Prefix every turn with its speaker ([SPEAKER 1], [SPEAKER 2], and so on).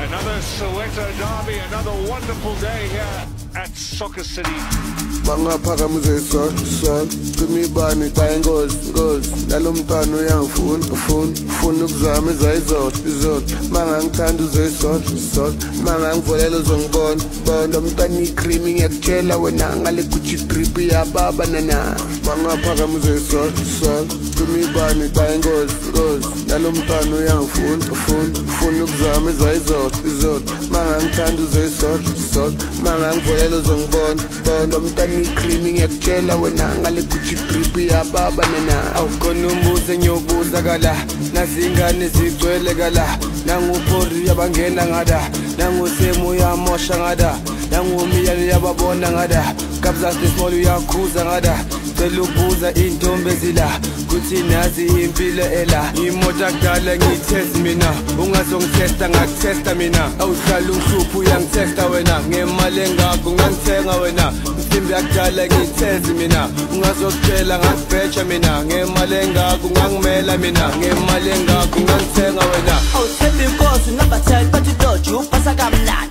[SPEAKER 1] Another Soweto derby, another wonderful day here at Soccer City.
[SPEAKER 2] bangaphakamizeso sona kwimibane bayingozi ngozi nalo mntwana uyangifuna ufuna ufuna ukuzama ezayizona izona mangangithanda uzoyizona zona mangangivulela uzongibona bona lo mntwana icream ngiyakutshela wena angale guji drip iyababa nana. Bangaphakamizeso sona kwimibane bayingozi ngozi nalo mntwana uyangifuna ufuna ufuna ukuzama izayizolo izolo mangangithanda uzeyisol sol mangangivolela uzongibona bona. Lo mntwana ikrimi ngiyakutshela wena ngale gucci drip yababa nana
[SPEAKER 3] awukhona umbuzo engiyobuza kala. Nazingane zigcwele kala. Nanguphori yabangena ngada. Nangusemu uyamosha ngada. Nangumiyane yababona ngada. Kabzasdesmol uyakhuza ngada. Cela ubuza intombi ezila kuthi nazi impilo ela. Imoto akudala ngiyithesti mina. Ungazongithesta ngakuthesta mina. Awuhlala ungihlupha uyangithesta wena. Ngemali engakho ungangithenga wena. Msimbi yakudala ngiyithezi mina. Ungazokutshela ngakubheja mina. Ngemali engakho ungangimela mina. Ngemali engakho ungangithenga wena.
[SPEAKER 4] I'm not